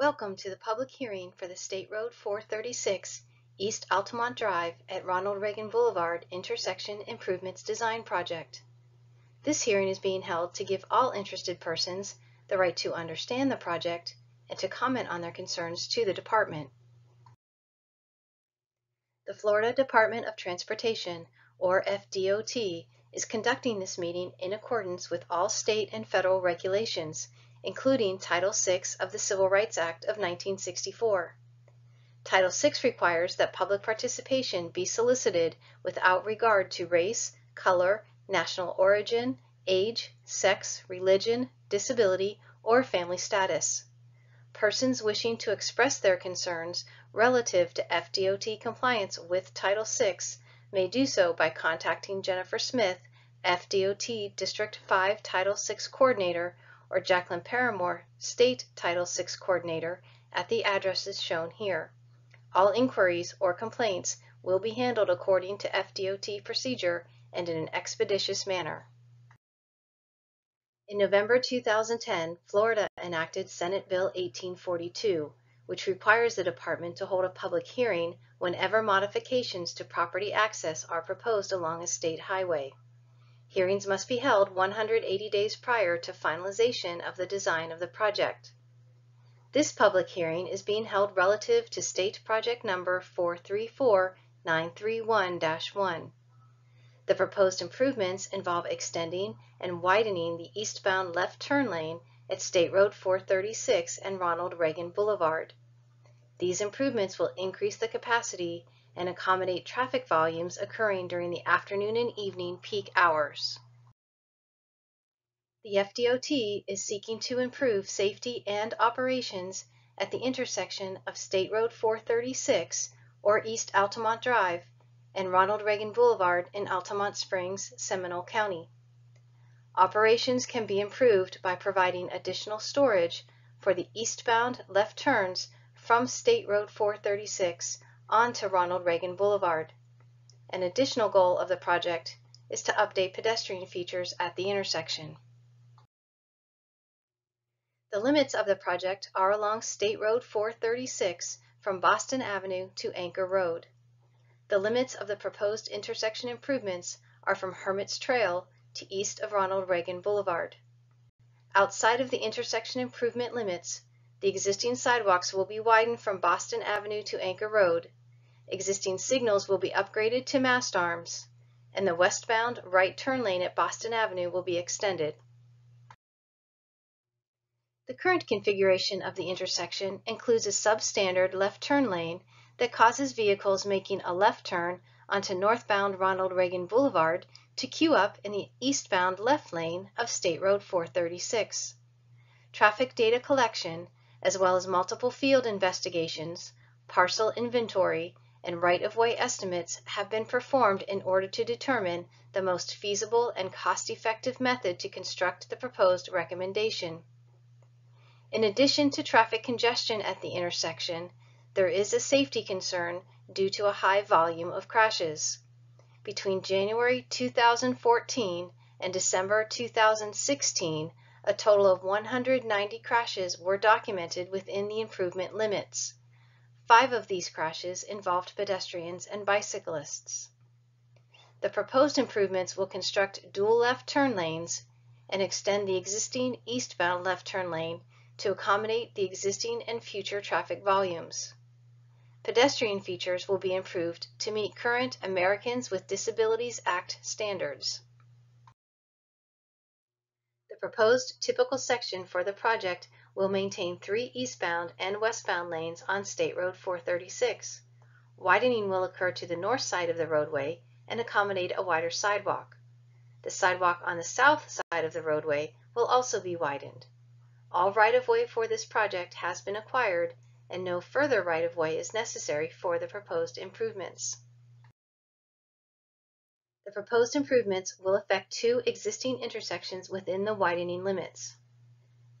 Welcome to the public hearing for the State Road 436 East Altamonte Drive at Ronald Reagan Boulevard Intersection Improvements Design Project. This hearing is being held to give all interested persons the right to understand the project and to comment on their concerns to the department. The Florida Department of Transportation, or FDOT, is conducting this meeting in accordance with all state and federal regulations, including Title VI of the Civil Rights Act of 1964. Title VI requires that public participation be solicited without regard to race, color, national origin, age, sex, religion, disability, or family status. Persons wishing to express their concerns relative to FDOT compliance with Title VI may do so by contacting Jennifer Smith, FDOT District 5 Title VI Coordinator, or Jacqueline Paramore, State Title VI Coordinator, at the addresses shown here. All inquiries or complaints will be handled according to FDOT procedure and in an expeditious manner. In November 2010, Florida enacted Senate Bill 1842, which requires the department to hold a public hearing whenever modifications to property access are proposed along a state highway. Hearings must be held 180 days prior to finalization of the design of the project. This public hearing is being held relative to State Project Number 434931-1. The proposed improvements involve extending and widening the eastbound left turn lane at State Road 436 and Ronald Reagan Boulevard. These improvements will increase the capacity and accommodate traffic volumes occurring during the afternoon and evening peak hours. The FDOT is seeking to improve safety and operations at the intersection of State Road 436 or East Altamonte Drive and Ronald Reagan Boulevard in Altamonte Springs, Seminole County. Operations can be improved by providing additional storage for the eastbound left turns from State Road 436 onto Ronald Reagan Boulevard. An additional goal of the project is to update pedestrian features at the intersection. The limits of the project are along State Road 436 from Boston Avenue to Anchor Road. The limits of the proposed intersection improvements are from Hermit's Trail to east of Ronald Reagan Boulevard. Outside of the intersection improvement limits, the existing sidewalks will be widened from Boston Avenue to Anchor Road Existing signals will be upgraded to mast arms, and the westbound right turn lane at Boston Avenue will be extended. The current configuration of the intersection includes a substandard left turn lane that causes vehicles making a left turn onto northbound Ronald Reagan Boulevard to queue up in the eastbound left lane of State Road 436. Traffic data collection, as well as multiple field investigations, parcel inventory, and right-of-way estimates have been performed in order to determine the most feasible and cost-effective method to construct the proposed recommendation. In addition to traffic congestion at the intersection, there is a safety concern due to a high volume of crashes. Between January 2014 and December 2016, a total of 190 crashes were documented within the improvement limits. Five of these crashes involved pedestrians and bicyclists. The proposed improvements will construct dual left turn lanes and extend the existing eastbound left turn lane to accommodate the existing and future traffic volumes. Pedestrian features will be improved to meet current Americans with Disabilities Act standards. The proposed typical section for the project will maintain three eastbound and westbound lanes on State Road 436. Widening will occur to the north side of the roadway and accommodate a wider sidewalk. The sidewalk on the south side of the roadway will also be widened. All right-of-way for this project has been acquired and no further right-of-way is necessary for the proposed improvements. The proposed improvements will affect two existing intersections within the widening limits.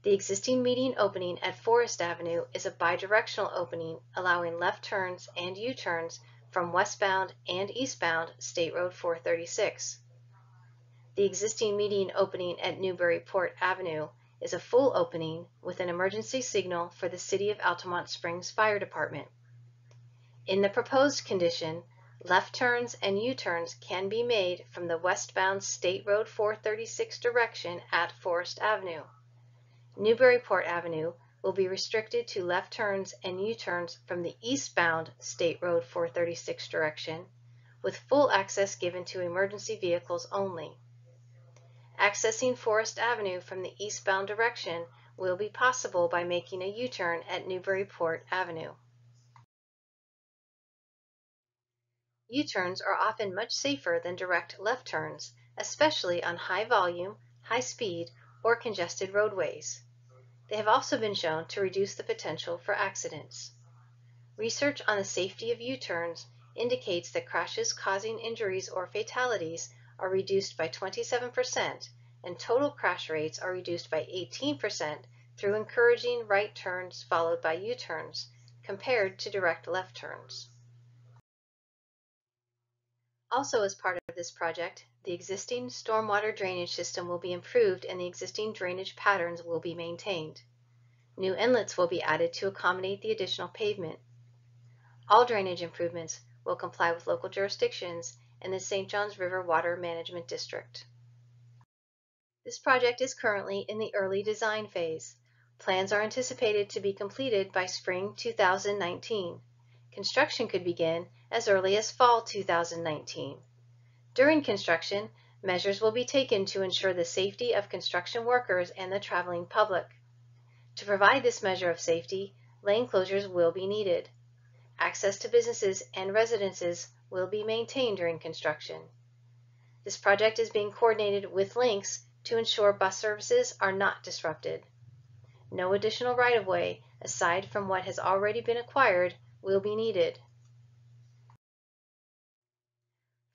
The existing median opening at Forest Avenue is a bidirectional opening allowing left turns and U-turns from westbound and eastbound State Road 436. The existing median opening at Newburyport Avenue is a full opening with an emergency signal for the City of Altamonte Springs Fire Department. In the proposed condition, left turns and U-turns can be made from the westbound State Road 436 direction at Forest Avenue. Newburyport Avenue will be restricted to left turns and U-turns from the eastbound State Road 436 direction, with full access given to emergency vehicles only. Accessing Forest Avenue from the eastbound direction will be possible by making a U-turn at Newburyport Avenue. U-turns are often much safer than direct left turns, especially on high volume, high speed, or congested roadways. They have also been shown to reduce the potential for accidents. Research on the safety of U-turns indicates that crashes causing injuries or fatalities are reduced by 27% and total crash rates are reduced by 18% through encouraging right turns followed by U-turns compared to direct left turns. Also as part of this project, the existing stormwater drainage system will be improved and the existing drainage patterns will be maintained. New inlets will be added to accommodate the additional pavement. All drainage improvements will comply with local jurisdictions and the St. Johns River Water Management District. This project is currently in the early design phase. Plans are anticipated to be completed by spring 2019. Construction could begin as early as fall 2019. During construction, measures will be taken to ensure the safety of construction workers and the traveling public. To provide this measure of safety, lane closures will be needed. Access to businesses and residences will be maintained during construction. This project is being coordinated with LYNX to ensure bus services are not disrupted. No additional right-of-way, aside from what has already been acquired, will be needed.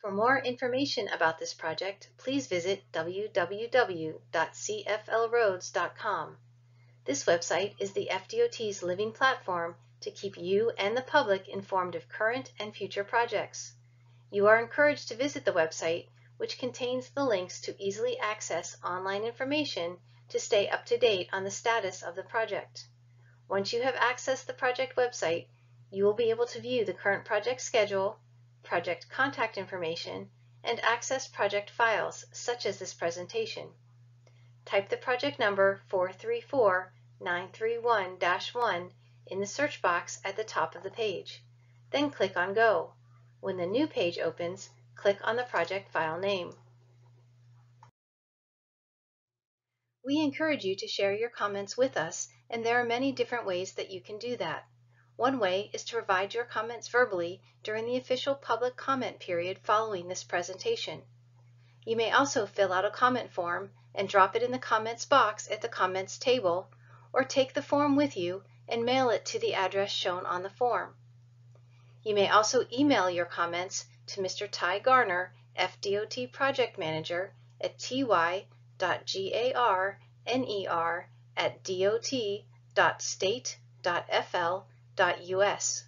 For more information about this project, please visit www.cflroads.com. This website is the FDOT's living platform to keep you and the public informed of current and future projects. You are encouraged to visit the website, which contains the links to easily access online information to stay up to date on the status of the project. Once you have accessed the project website, you will be able to view the current project schedule, project contact information, and access project files, such as this presentation. Type the project number 434-931-1 in the search box at the top of the page. Then click on Go. When the new page opens, click on the project file name. We encourage you to share your comments with us, and there are many different ways that you can do that. One way is to provide your comments verbally during the official public comment period following this presentation. You may also fill out a comment form and drop it in the comments box at the comments table, or take the form with you and mail it to the address shown on the form. You may also email your comments to Mr. Ty Garner, FDOT Project Manager at ty.garner at dot.state.fl us.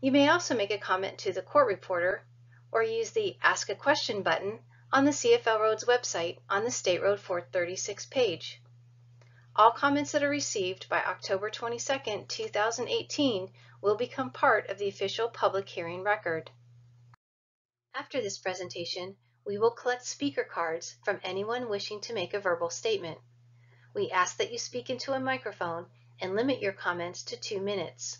You may also make a comment to the court reporter or use the Ask a Question button on the CFL Roads website on the State Road 436 page. All comments that are received by October 22, 2018 will become part of the official public hearing record. After this presentation, we will collect speaker cards from anyone wishing to make a verbal statement. We ask that you speak into a microphone and limit your comments to two minutes.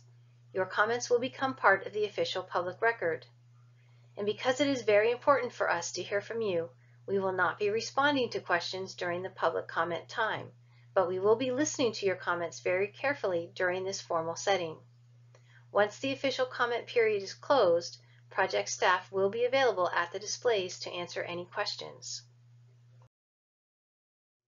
Your comments will become part of the official public record. And because it is very important for us to hear from you, we will not be responding to questions during the public comment time, but we will be listening to your comments very carefully during this formal setting. Once the official comment period is closed, project staff will be available at the displays to answer any questions.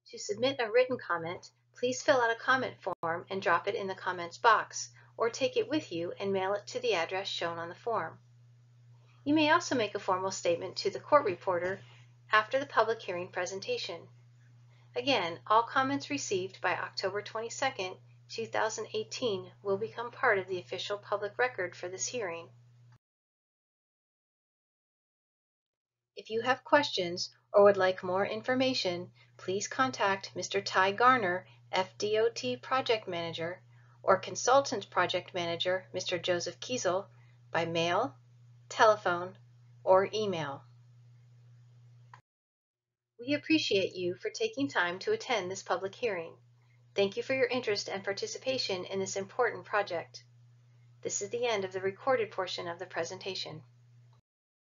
To submit a written comment, Please fill out a comment form and drop it in the comments box, or take it with you and mail it to the address shown on the form. You may also make a formal statement to the court reporter after the public hearing presentation. Again, all comments received by October 22, 2018 will become part of the official public record for this hearing. If you have questions or would like more information, please contact Mr. Ty Garner FDOT Project Manager, or Consultant Project Manager Mr. Joseph Kiesel by mail, telephone, or email. We appreciate you for taking time to attend this public hearing. Thank you for your interest and participation in this important project. This is the end of the recorded portion of the presentation.